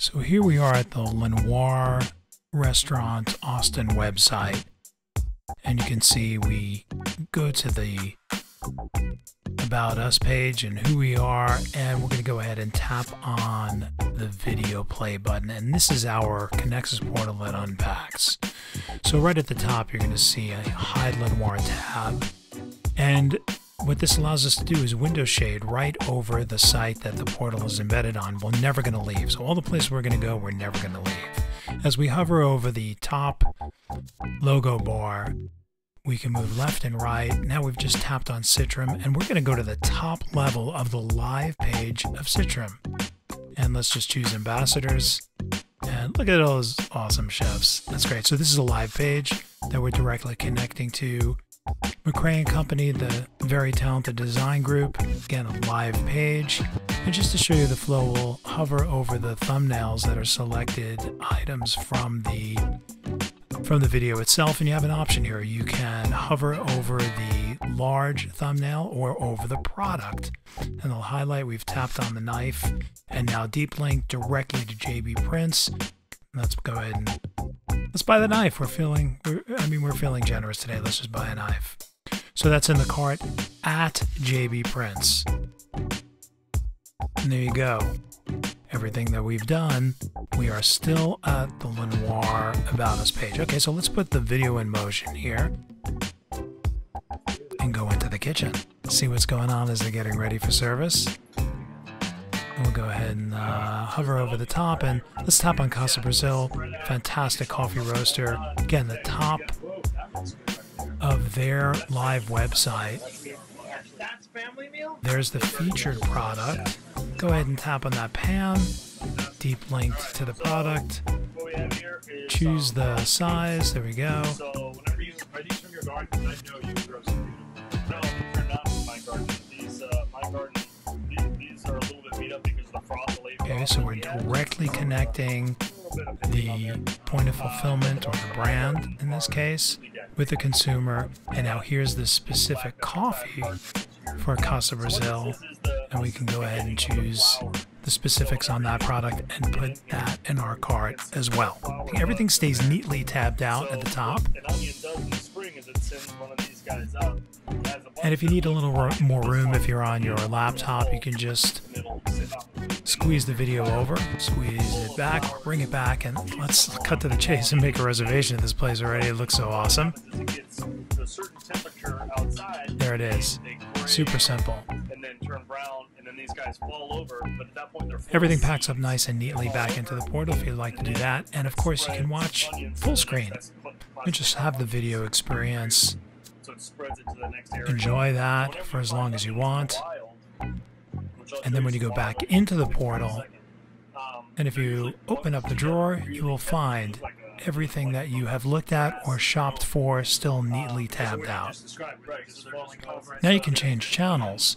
So here we are at the Lenoir Restaurant Austin website. And you can see we go to the About Us page and who we are. And we're going to go ahead and tap on the video play button. And this is our kenxus portal that unpacks. So right at the top, you're going to see a Hide Lenoir tab. And what this allows us to do is window shade right over the site that the portal is embedded on. We're never going to leave. So all the places we're going to go, we're never going to leave. As we hover over the top logo bar, we can move left and right. Now we've just tapped on Citrum, and we're going to go to the top level of the live page of Citrum. And let's just choose ambassadors. And look at all those awesome chefs. That's great. So this is a live page that we're directly connecting to And Company, the very talented design group. Again, a live page. And just to show you the flow, we'll hover over the thumbnails that are selected items from the from the video itself, and you have an option here. You can hover over the large thumbnail or over the product. And they'll highlight we've tapped on the knife and now deep link directly to JB Prince. Let's go ahead and let's buy the knife. We're feeling, we're, I mean, we're feeling generous today. Let's just buy a knife. So that's in the cart at JB Prince. And there you go. Everything that we've done, we are still at the Lenoir About Us page. Okay, so let's put the video in motion here and go into the kitchen. See what's going on as they're getting ready for service. We'll go ahead and uh, hover over the top and let's tap on Casa Brasil. Fantastic coffee roaster. Again, the top of their live website. There's the featured product. Go ahead and tap on that pan. Deep linked to the product. Choose the size. There we go. Okay, so we're directly connecting the point of fulfillment or the brand in this case with the consumer. And now here's the specific coffee for Casa Brasil. And we can go ahead and choose the specifics on that product and put that in our cart as well. Everything stays neatly tabbed out at the top. And if you need a little more room if you're on your laptop, you can just squeeze the video over, squeeze it back, bring it back, and let's cut to the chase and make a reservation at this place already. It looks so awesome. There it is. Super simple. Everything packs up nice and neatly back into the portal if you'd like to do that. And of course, you can watch full screen. You just have the video experience. Enjoy that for as long as you want. And then when you go back into the portal, and if you open up the drawer, you will find everything that you have looked at or shopped for still neatly tabbed out. Now you can change channels.